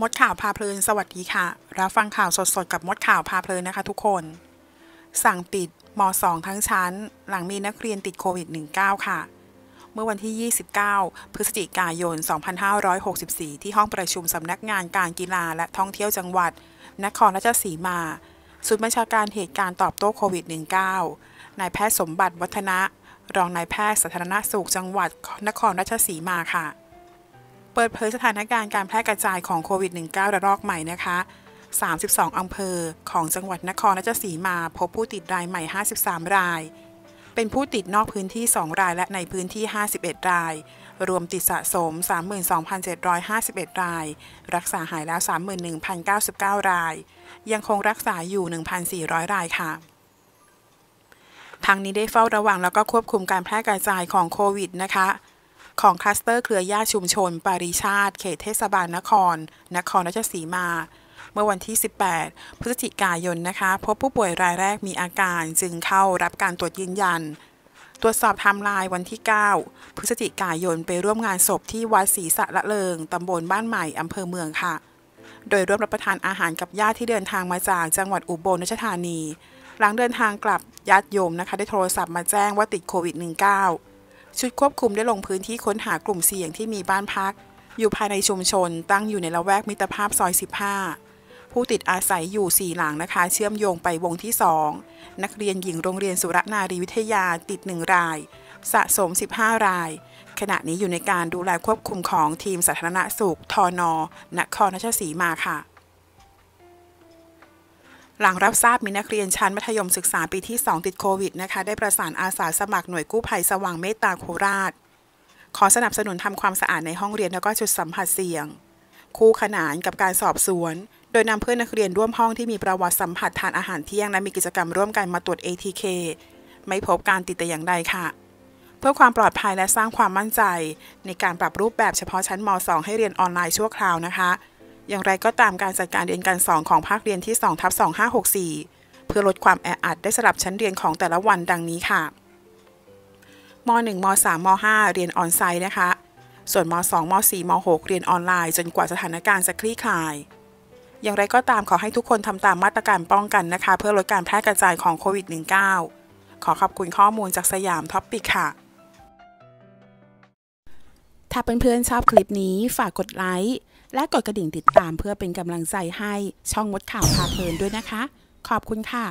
มดข่าวพาเพลินสวัสดีค่ะ รับฟังข่าวสดๆ กับมดข่าวพาเพลินนะคะทุกคน สั่งปิดม .2 ทั้งชั้น หลังมีนักเรียนติดโควิด -19 ค่ะ เมื่อวันที่ 29 พฤศจิกายน 2564 ที่ห้องประชุมสำนักงานการกีฬาและท่องเที่ยวจังหวัด นครราชสีมา ศูนย์บัญชาการเหตุการณ์ตอบโต้โควิด -19 นายแพทย์สมบัติวัฒนะ รองนายแพทย์สาธารณสุขจังหวัดนครราชสีมาค่ะ เปิดเผยสถานการณ์การแพร่กระจายของโควิด -19 ระลอกใหม่นะคะ 32 อำเภอของจังหวัดนครราชสีมาพบผู้ติดรายใหม่ 53 ราย เป็นผู้ติดนอกพื้นที่ 2 รายและในพื้นที่ 51 ราย รวมติดสะสม 32,751 ราย รักษาหายแล้ว 31,099 ราย ยังคงรักษาอยู่ 1,400 รายค่ะทางนี้ได้เฝ้าระวังแล้วก็ควบคุมการแพร่กระจายของโควิดนะคะ ของคลัสเตอร์เครือญาติชุมชน ปาริชาติ เขตเทศบาลนคร นครราชสีมา เมื่อวันที่ 18 พฤศจิกายนนะคะ พบผู้ป่วยรายแรกมีอาการจึงเข้ารับการตรวจยืนยัน ตรวจสอบไทม์ไลน์วันที่ 9 พฤศจิกายนไปร่วมงานศพที่วัดศรีสะละเลิงตำบลบ้านใหม่อำเภอเมืองค่ะ โดยร่วมรับประทานอาหารกับญาติที่เดินทางมาจากจังหวัดอุบลราชธานี หลังเดินทางกลับญาติโยมนะคะ ได้โทรศัพท์มาแจ้งว่าติดโควิด -19 ชุดควบคุมได้ลงพื้นที่ค้นหากลุ่มเสี่ยงที่มีบ้านพัก อยู่ภายในชุมชนตั้งอยู่ในละแวกมิตรภาพซอย 15 ผู้ติดอาศัยอยู่ 4 หลังนะคะ เชื่อมโยงไปวงที่ 2 นักเรียนหญิงโรงเรียนสุรนารีวิทยาติด 1 ราย สะสม 15 ราย ขณะนี้อยู่ในการดูแลควบคุมของทีมสาธารณสุขทอนนครราชสีมาค่ะ หลังรับทราบมีนักเรียนชั้นมัธยมศึกษาปีที่ 2 ติดโควิดนะคะ ได้ประสานอาสาสมัครหน่วยกู้ภัยสว่างเมตตาโคราช ขอสนับสนุนทำความสะอาดในห้องเรียนแล้วก็จุดสัมผัสเสี่ยง คู่ขนานกับการสอบสวน โดยนำเพื่อนนักเรียนร่วมห้องที่มีประวัติสัมผัสทานอาหารเที่ยงและมีกิจกรรมร่วมกันมาตรวจ ATK ไม่พบการติดแต่อย่างใดค่ะ เพื่อความปลอดภัยและสร้างความมั่นใจ ในการปรับรูปแบบเฉพาะชั้นม .2 ให้เรียนออนไลน์ชั่วคราวนะคะ อย่างไรก็ตามการจัดการเรียนการสอนของภาคเรียนที่2ทับ2564 เพื่อลดความแออัดได้สลับชั้นเรียนของแต่ละวันดังนี้ค่ะม .1 ม .3 ม .5 เรียนออนไซต์นะคะ ส่วนม .2 ม .4 ม .6 เรียนออนไลน์จนกว่าสถานการณ์จะคลี่คลาย อย่างไรก็ตามขอให้ทุกคนทำตามมาตรการป้องกันนะคะ เพื่อลดการแพร่กระจายของโควิด -19 ขอขอบคุณข้อมูลจากสยาม Topic ค่ะ ถ้าเพื่อนๆชอบคลิปนี้ฝากกดไลค์ และกดกระดิ่งติดตามเพื่อเป็นกำลังใจให้ช่องมดข่าวพาเพลินด้วยนะคะ ขอบคุณค่ะ